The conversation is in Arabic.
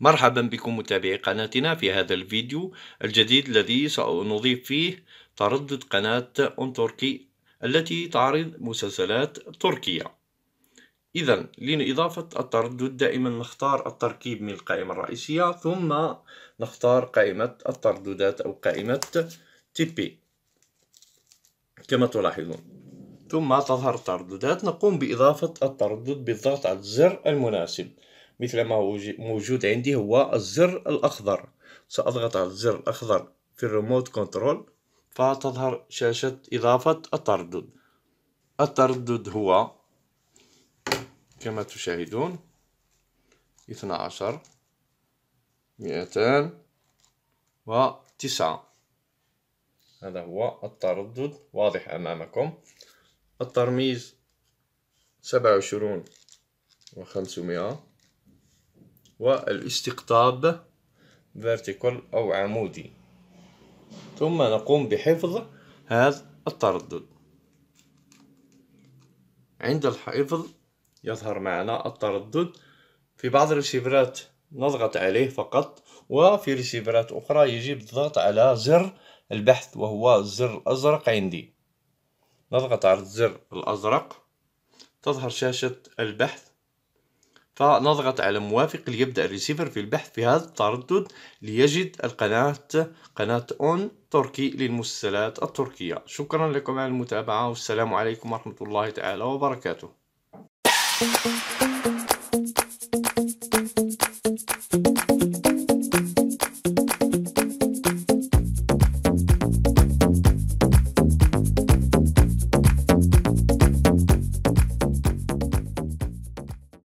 مرحبا بكم متابعي قناتنا في هذا الفيديو الجديد الذي سنضيف فيه تردد قناة أون تركي التي تعرض مسلسلات تركية. إذا لإضافة التردد دائما نختار التركيب من القائمة الرئيسية ثم نختار قائمة الترددات أو قائمة تيبي. كما تلاحظون. ثم تظهر الترددات نقوم بإضافة التردد بالضغط على الزر المناسب. مثل ما هو موجود عندي هو الزر الأخضر. سأضغط على الزر الأخضر في الريموت كنترول فتظهر شاشة إضافة التردد. التردد هو كما تشاهدون اثنى عشر مئتان وتسعة. هذا هو التردد. واضح أمامكم. الترميز سبعة وعشرون وخمسمائة والاستقطاب vertical أو عمودي. ثم نقوم بحفظ هذا التردد. عند الحفظ يظهر معنا التردد. في بعض الريسيفرات نضغط عليه فقط وفي ريسيفرات أخرى يجب الضغط على زر البحث وهو الزر الأزرق عندي. نضغط على الزر الأزرق تظهر شاشة البحث فنضغط على موافق ليبدأ الريسيفر في البحث في هذا التردد ليجد القناة قناة أون تركي للمسلسلات التركية. شكرا لكم على المتابعة والسلام عليكم ورحمة الله تعالى وبركاته.